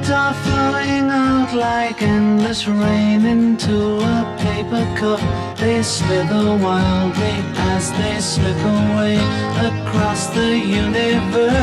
Words are flowing out like endless rain into a paper cup. They slither wildly as they slip away across the universe.